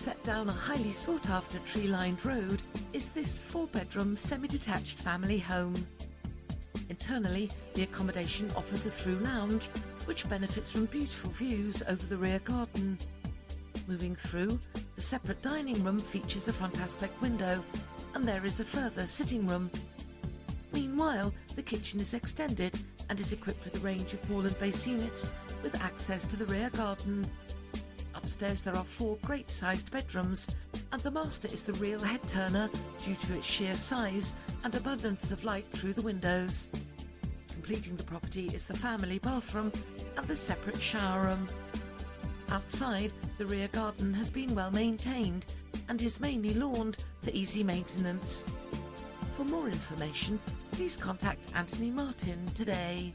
Set down a highly sought after tree lined road is this four bedroom semi detached family home. Internally, the accommodation offers a through lounge which benefits from beautiful views over the rear garden. Moving through, the separate dining room features a front aspect window and there is a further sitting room. Meanwhile, the kitchen is extended and is equipped with a range of wall and base units with access to the rear garden. Upstairs there are four great sized bedrooms, and the master is the real head turner due to its sheer size and abundance of light through the windows. Completing the property is the family bathroom and the separate shower room. Outside, the rear garden has been well maintained and is mainly lawned for easy maintenance. For more information, please contact Anthony Martin today.